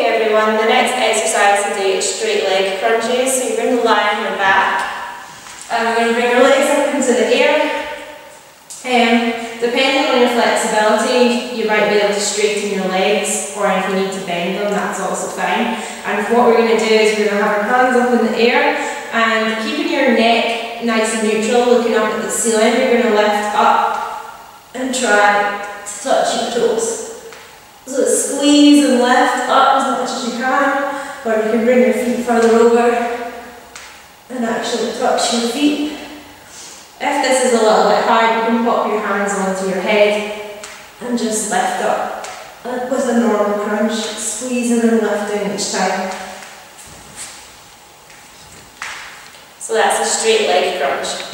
Okay everyone, the next exercise today is straight leg crunches. So you're going to lie on your back and we're going to bring your legs up into the air. Um, depending on your flexibility, you might be able to straighten your legs or if you need to bend them, that's also fine. And what we're going to do is we're going to have our hands up in the air and keeping your neck nice and neutral, looking up at the ceiling, you're going to lift up and try to touch your toes. Lift up as much as you can, or you can bring your feet further over and actually touch your feet. If this is a little bit hard, you can pop your hands onto your head and just lift up uh, with a normal crunch, squeezing and lifting each time. So that's a straight leg crunch.